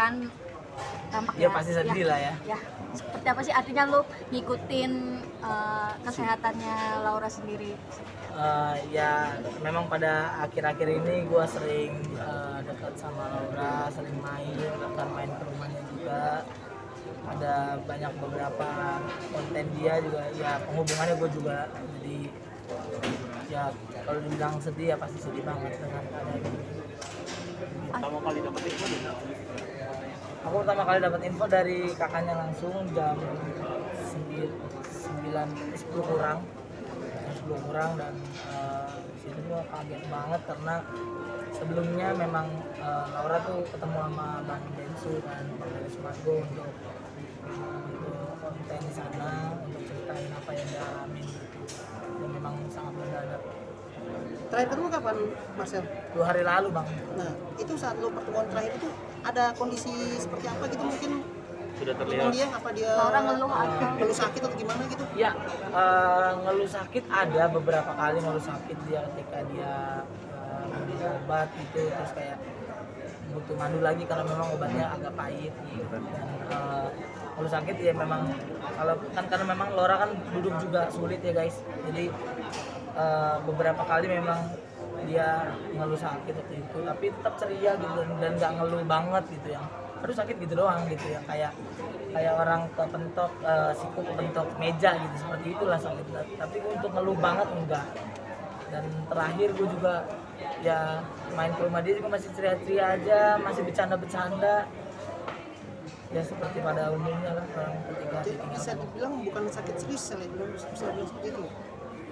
kesedihan tampak ya pasti sedih lah ya. Ya seperti apa sih artinya lu ngikutin uh, kesehatannya Laura sendiri? Uh, ya memang pada akhir-akhir ini gue sering uh, dekat sama Laura sering main bahkan main ke rumahnya juga. Ada banyak beberapa konten dia juga ya penghubungannya gue juga jadi ya kalau dibilang sedih ya pasti sedih banget dengan keadaan ini. Pertama kali dapat info aku pertama kali dapat info dari kakaknya langsung jam 9 10 kurang. Jam 10 kurang dan uh, situ gua kaget banget karena sebelumnya memang uh, Laura tuh ketemu sama Bang Densu dan Bang Densu Margo untuk untuk konten di sana untuk ceritain apa yang dia alami dan memang sangat mendadak. Terakhir ketemu kapan Marcel? dua hari lalu bang. Nah itu saat lo pertemuan terakhir itu ada kondisi seperti apa gitu mungkin? Sudah terlihat. dia apa dia Laura ngeluh atau ngeluh sakit atau gimana gitu? Ya, uh, ngeluh sakit ada beberapa kali ngeluh sakit dia ketika dia uh, obat gitu terus kayak butuh mandu lagi karena memang obatnya agak pahit gitu. dan uh, ngeluh sakit ya memang kalau kan karena memang Laura kan duduk juga sulit ya guys. Jadi uh, beberapa kali memang dia ngeluh sakit waktu itu tapi tetap ceria gitu dan nggak ngeluh banget gitu yang aduh sakit gitu doang gitu ya kayak kayak orang kepentok uh, siku kepentok meja gitu seperti itulah sakit. Tapi untuk ngeluh banget enggak. Dan terakhir gue juga ya main ke rumah dia juga masih ceria-ceria aja masih bercanda-bercanda. Ya seperti pada umumnya lah orang ketika bisa dibilang bukan sakit serius bilang bisa bilang seperti itu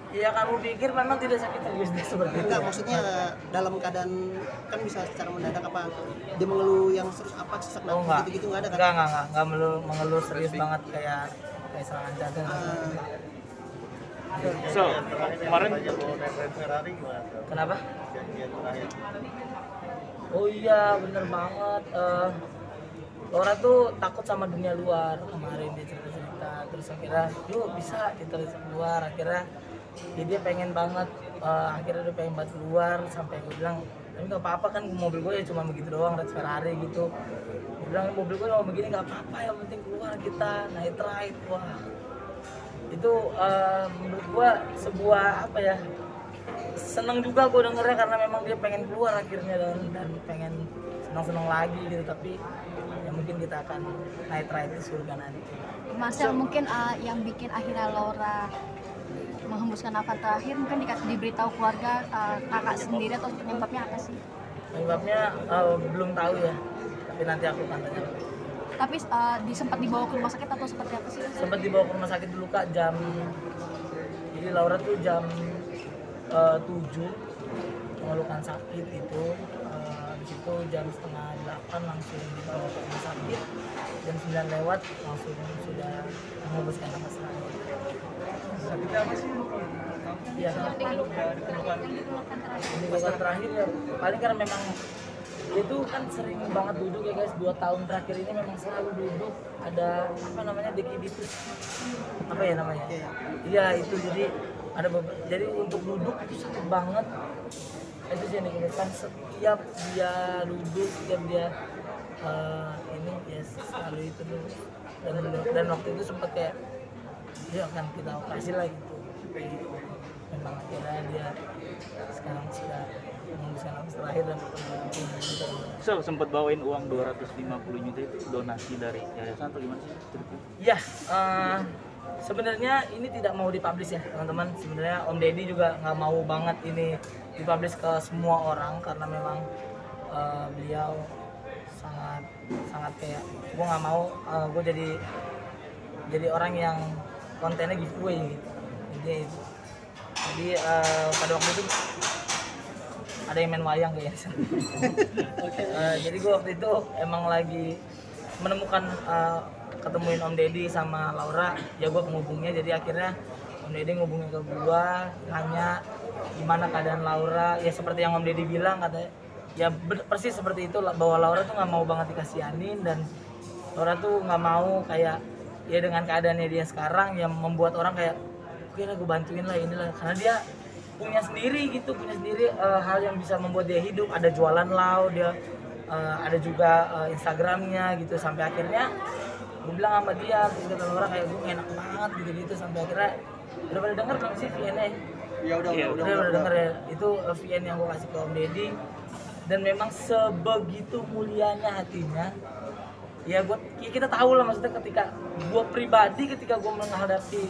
Iya kamu pikir memang tidak sakit serius deh seperti itu. enggak maksudnya dalam keadaan kan bisa secara mendadak apa dia mengeluh yang serius apa sesak Oh nafas enggak. gitu gitu nggak ada kan Enggak enggak enggak enggak mengeluh, mengeluh serius banget kayak kayak serangan jantung. Ah, so kemarin Kenapa? Oh iya bener banget. Eh, Laura tuh takut sama dunia luar kemarin dia cerita cerita terus akhirnya lu bisa kita keluar akhirnya ya dia pengen banget eh, akhirnya dia pengen banget keluar sampai gue bilang tapi nggak apa-apa kan mobil gue ya cuma begitu doang Red Ferrari gitu. Gue bilang mobil gue mau begini nggak apa-apa yang penting keluar kita night ride. Wah. Itu eh, menurut gue sebuah apa ya seneng juga gue dengernya karena memang dia pengen keluar akhirnya dan dan pengen senang-senang lagi gitu. Tapi ya mungkin kita akan night ride di surga nanti. Marcel mungkin uh, yang bikin akhirnya Laura menghembuskan nafas terakhir mungkin dikasih diberitahu keluarga uh, kakak sendiri atau penyebabnya apa sih? Penyebabnya eh, belum tahu ya. Tapi nanti aku akan tanya. Tapi uh, di, sempat dibawa ke rumah sakit atau seperti apa sih? Sempat dibawa ke rumah sakit dulu kak jam jadi Laura tuh jam eh, 7 mengeluhkan sakit itu Eh, habis itu jam setengah delapan langsung dibawa ke rumah sakit. Jam 9 lewat langsung sudah menghembuskan nafas terakhir sakitnya apa sih? Iya, ini bukan terakhir. Ya paling karena memang dia tuh kan sering banget duduk ya guys dua tahun terakhir ini memang selalu duduk ada apa namanya dekiditus apa ya namanya? Iya. Itu jadi ada jadi untuk duduk itu sakit banget itu sih yang dikeluhkan setiap dia duduk setiap dia eh, ini ya selalu itu dulu dan dan waktu itu sempat kayak dia akan kita operasi lah gitu memang akhirnya dia sekarang sudah menghabiskan nafas terakhir dan so sempat bawain uang 250 juta itu donasi dari yayasan atau gimana sih ceritanya? Ya, eh, sebenarnya ini tidak mau dipublish ya teman-teman. Sebenarnya Om Deddy juga nggak mau banget ini dipublish ke semua orang karena memang eh, beliau sangat sangat kayak gue nggak mau gue jadi jadi orang yang kontennya giveaway gitu. Jadi jadi eh, pada waktu itu ada yang main wayang kayaknya. Eh, jadi gue waktu itu emang lagi menemukan eh, ketemuin Om Deddy sama Laura. Ya gue penghubungnya. Jadi akhirnya Om Deddy ngubungin ke gue nanya gimana keadaan Laura. Ya seperti yang Om Deddy bilang katanya. Ya persis seperti itu bahwa Laura tuh nggak mau banget dikasihanin dan Laura tuh nggak mau kayak ya dengan keadaannya dia sekarang yang membuat orang kayak oke lah gue bantuin lah inilah. Karena dia punya sendiri gitu punya sendiri eh, hal yang bisa membuat dia hidup. Ada jualan lau dia eh, ada juga eh, Instagramnya gitu. Sampai akhirnya gue bilang sama dia gitu kata Laura kayak gue enak banget gitu gitu sampai akhirnya udah pada denger belum sih VN-nya ya udah Iya, udah udah. udah denger ya. Itu eh, VN yang gue kasih ke Om Deddy. Dan memang sebegitu mulianya hatinya ya buat ya kita tahu lah maksudnya ketika gue pribadi ketika gue menghadapi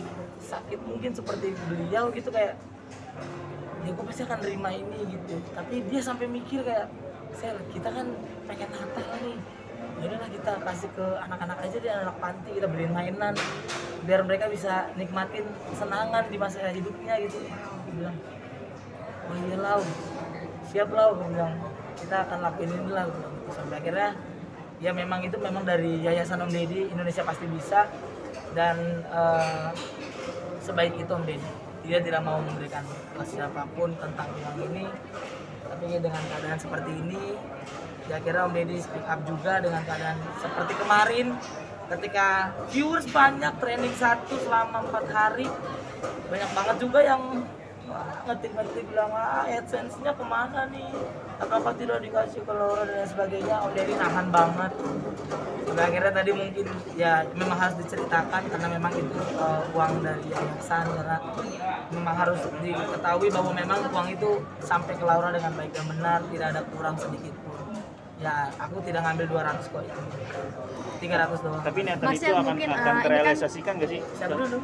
sakit mungkin seperti beliau gitu kayak ya gue pasti akan nerima ini gitu. Tapi dia sampai mikir kayak Sel kita kan pengen Natal nih yaudahlah kita kasih ke anak-anak aja deh anak panti kita beliin mainan. Biar mereka bisa nikmatin kesenangan di masa hidupnya gitu. Gue bilang oh iya lau. Siap lau bilang. Kita akan lakuin ini lah gitu. sampai akhirnya ya memang itu memang dari Yayasan Om Deddy Indonesia pasti bisa. Dan eh, sebaik itu Om Deddy. Dia tidak mau memberikan siapa pun tentang uang ini tapi dengan keadaan seperti ini ya akhirnya Om Deddy speak up juga dengan keadaan seperti kemarin. Ketika viewers banyak trending satu selama empat hari banyak banget juga yang ngetik-ngetik bilang ah AdSense-nya ke mana nih? Apakah tidak dikasih ke Laura dan sebagainya. Om Deddy nahan banget. Sampai akhirnya tadi mungkin ya memang harus diceritakan karena memang itu uh, uang dari yayasan karena memang harus diketahui bahwa memang uang itu sampai ke Laura dengan baik dan benar tidak ada kurang sedikit pun. Ya aku tidak ngambil 200 kok itu 300 doang. Tapi niatan Mas, itu akan mungkin, akan eh, kan- terrealisasikan nggak sih? siapa dulu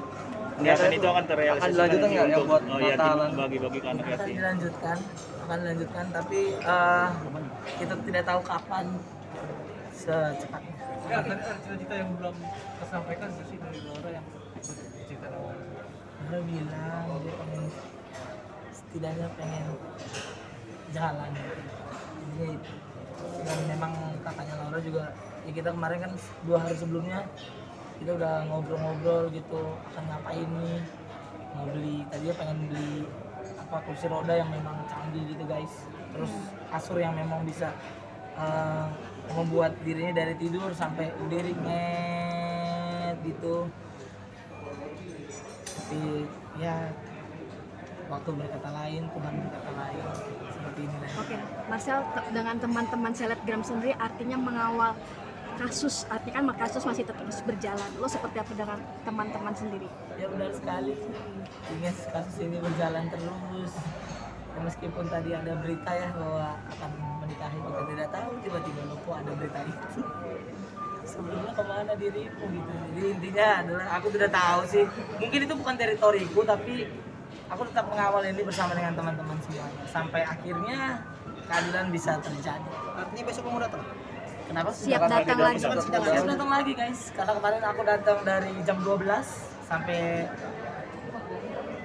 Niatan itu akan terrealisasikan Akan dilanjutkan nggak yang untuk- buat oh, ya, bagi-bagi ke anak akan yatim. dilanjutkan akan dilanjutkan tapi eh, kita tidak tahu kapan secepatnya. Ya, ada cita-cita yang belum tersampaikan sih dari Laura yang cerita dia bilang dia pengen setidaknya pengen jalan. Jadi dan memang kakaknya Laura juga ya kita kemarin kan dua hari sebelumnya kita udah ngobrol-ngobrol gitu akan ngapain nih? Mau beli tadi pengen beli apa kursi roda yang memang canggih gitu guys. Terus kasur yang memang bisa eh, membuat dirinya dari tidur sampai berdiri nget gitu. Tapi ya waktu berkata lain Tuhan berkata lain seperti ini Oke, Marcel te- dengan teman-teman selebgram sendiri artinya mengawal kasus, artinya kan kasus masih terus berjalan. Lo seperti apa dengan teman-teman sendiri? ya benar sekali. Ingin kasus ini berjalan terus. Ya, meskipun tadi ada berita ya bahwa akan menikahi kita tidak tahu tiba-tiba lupa ada berita itu. Sebelumnya ke mana dirimu gitu. Jadi intinya adalah aku tidak tahu sih. Mungkin itu bukan teritoriku tapi aku tetap mengawal ini bersama dengan teman-teman semuanya sampai akhirnya keadilan bisa terjadi. Artinya besok kamu datang kenapa Siap datang lagi. harus datang lagi guys, karena kemarin aku datang dari jam 12 sampai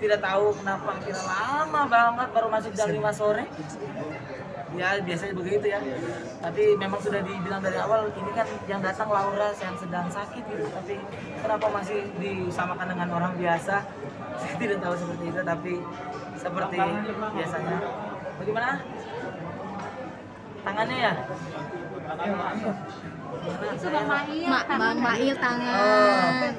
tidak tahu kenapa akhirnya lama banget baru masuk jam 5 sore. Ya biasanya begitu ya. Tapi memang sudah dibilang dari awal ini kan yang datang Laura yang sedang sakit gitu. Tapi kenapa masih disamakan dengan orang biasa? Saya tidak tahu seperti itu tapi seperti biasanya. Bagaimana? Tangannya ya? Gimana? Saya- Ma Bang Mail tangan.